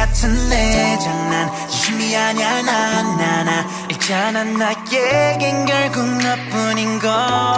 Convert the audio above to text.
같은 내 장난 진심이 아냐 나나나 있잖아 나에겐 결국 너뿐인 걸.